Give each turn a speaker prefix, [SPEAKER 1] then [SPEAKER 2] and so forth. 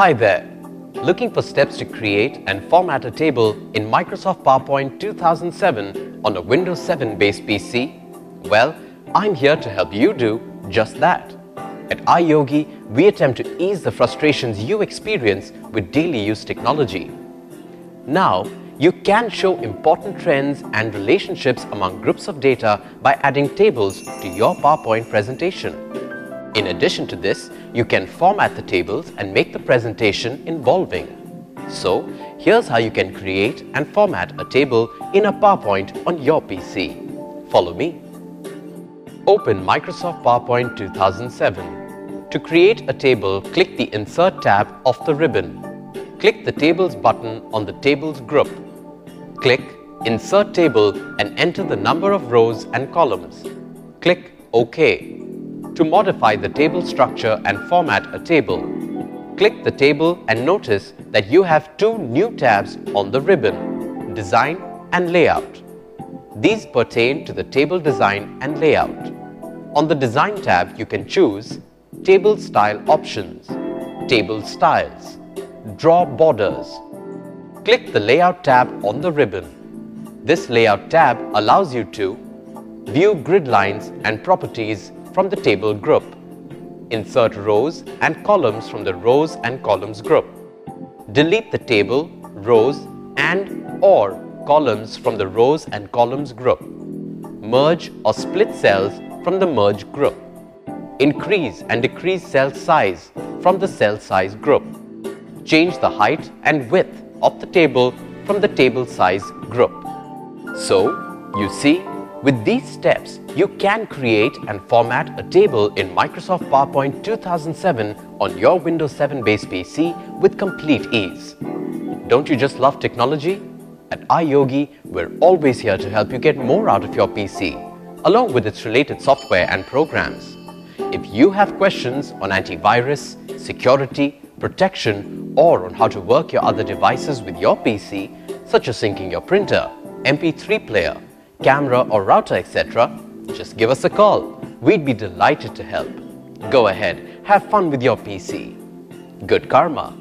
[SPEAKER 1] Hi there. Looking for steps to create and format a table in Microsoft PowerPoint 2007 on a Windows 7 based PC? Well, I'm here to help you do just that. At iYogi, we attempt to ease the frustrations you experience with daily use technology. Now, you can show important trends and relationships among groups of data by adding tables to your PowerPoint presentation. In addition to this, you can format the tables and make the presentation involving. So, here's how you can create and format a table in a PowerPoint on your PC. Follow me. Open Microsoft PowerPoint 2007. To create a table, click the Insert tab of the ribbon. Click the Tables button on the Tables group Click Insert Table and enter the number of rows and columns. Click OK. To modify the table structure and format a table, click the table and notice that you have two new tabs on the ribbon, Design and Layout. These pertain to the table design and layout. On the Design tab, you can choose Table Style Options, Table Styles, Draw Borders, Click the Layout tab on the ribbon. This Layout tab allows you to view grid lines and properties from the table group, insert rows and columns from the rows and columns group, delete the table, rows and or columns from the rows and columns group, merge or split cells from the merge group, increase and decrease cell size from the cell size group, change the height and width of the table from the table size group. So, you see, with these steps, you can create and format a table in Microsoft PowerPoint 2007 on your Windows 7 based PC with complete ease. Don't you just love technology? At iYogi, we're always here to help you get more out of your PC, along with its related software and programs. If you have questions on antivirus, security, protection, or on how to work your other devices with your PC, such as syncing your printer, MP3 player, camera or router, etc., just give us a call. We'd be delighted to help. Go ahead, have fun with your PC. Good karma.